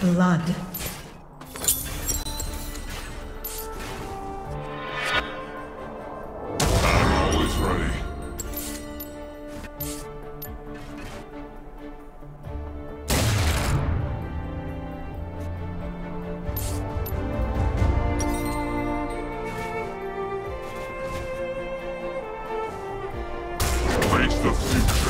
blood. I'm always ready. Face the future.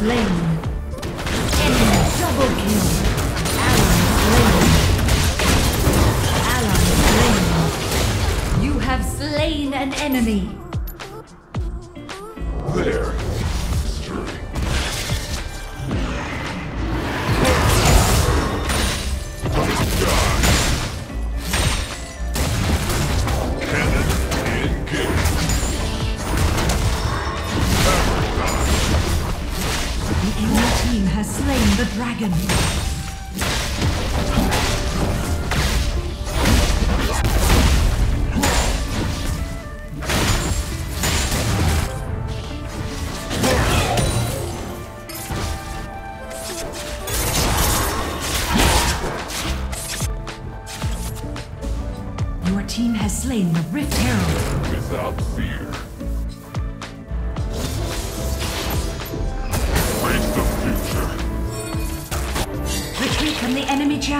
Slain. slain the dragon.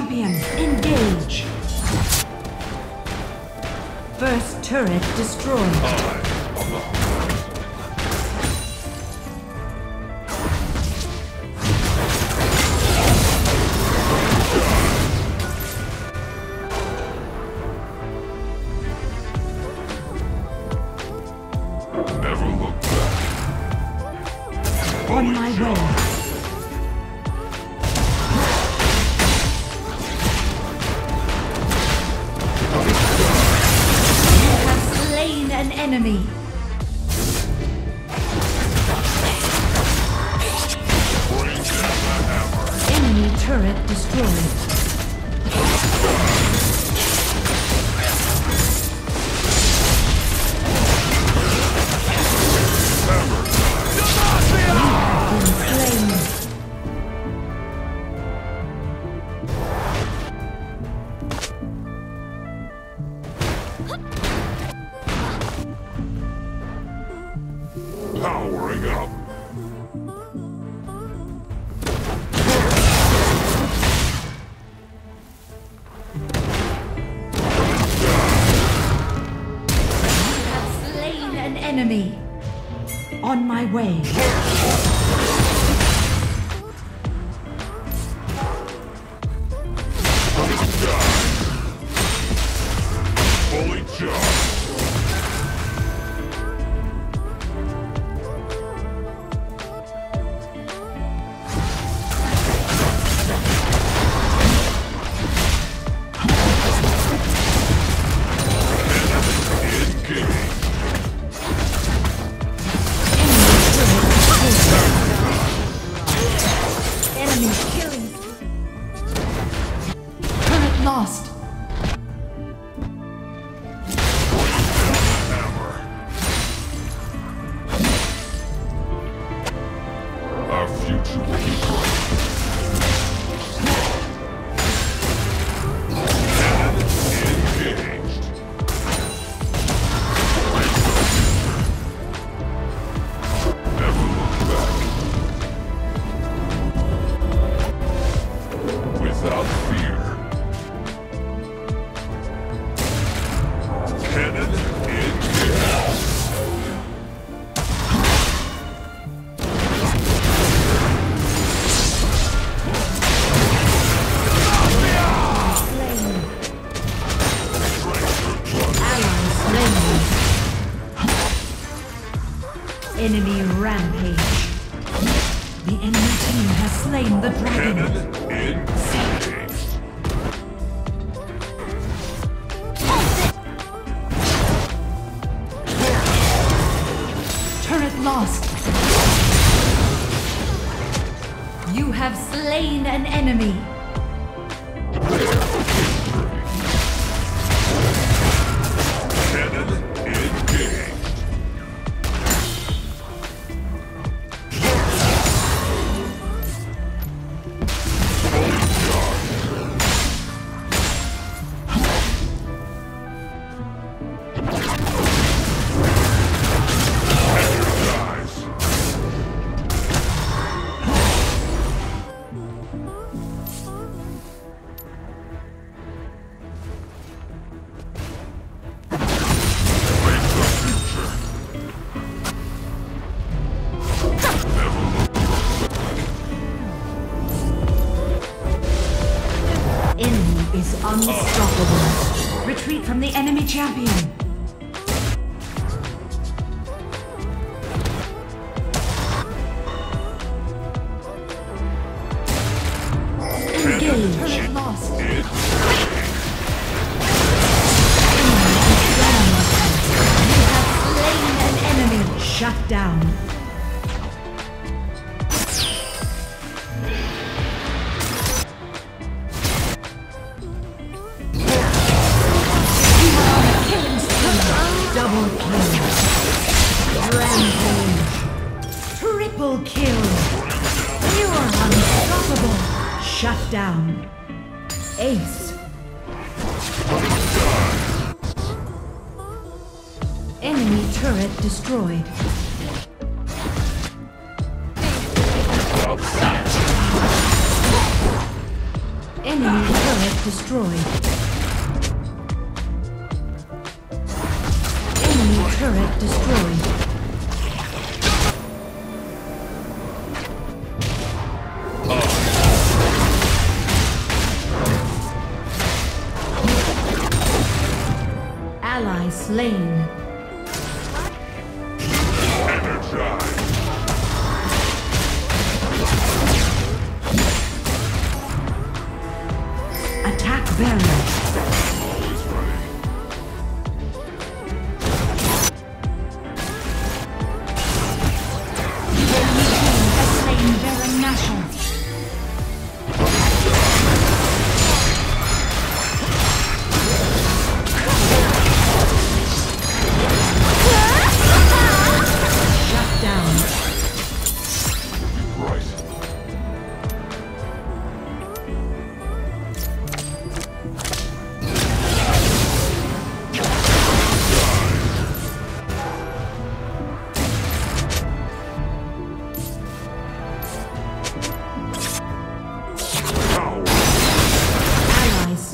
champion, engage! First turret destroyed. Never look back. On my way. Way. Lost. lost. You have slain an enemy. rampage. Triple kill. You are unstoppable. Shut down. Ace. Enemy turret destroyed. Enemy turret destroyed. Enemy turret destroyed. Slain.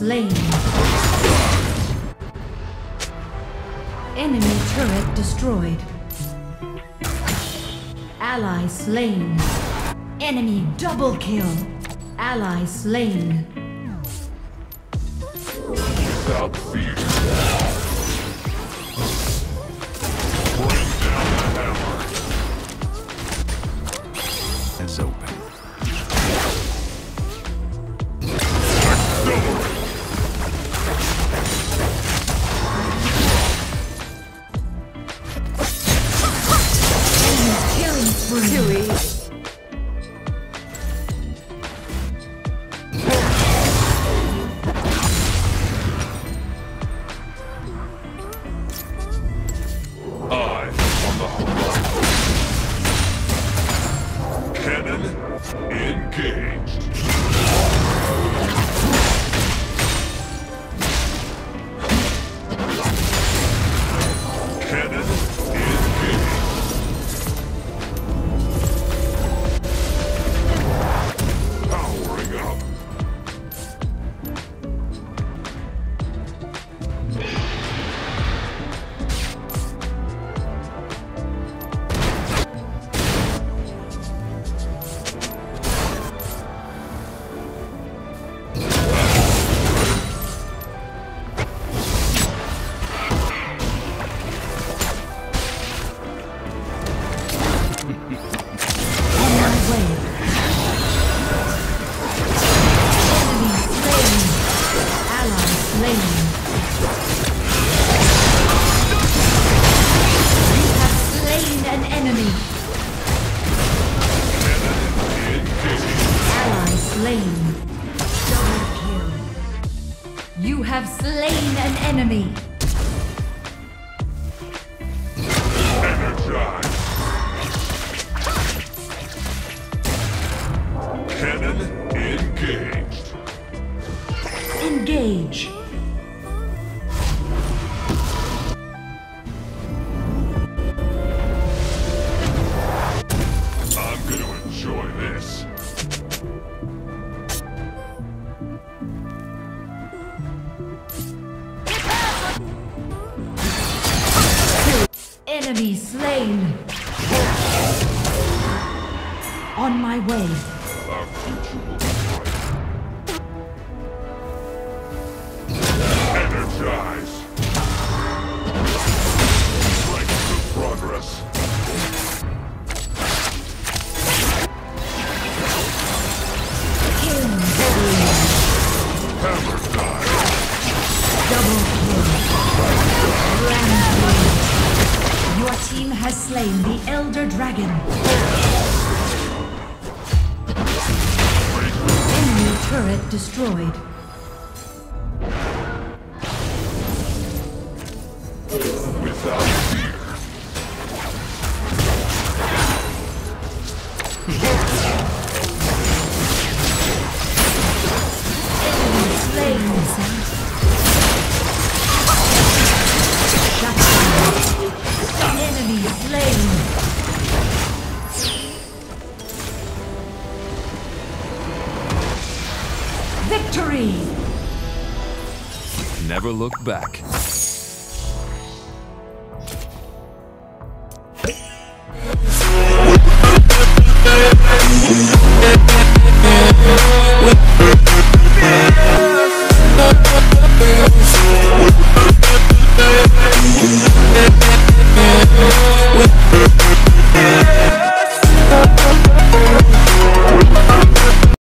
Slain. Enemy turret destroyed. Ally slain. Enemy double kill. Ally slain. Fear. Energize. On my way. Our future will be bright. Energize. Strength of progress. Killing. Hammer team has slain the Elder Dragon. Enemy turret destroyed. Victory! Never look back.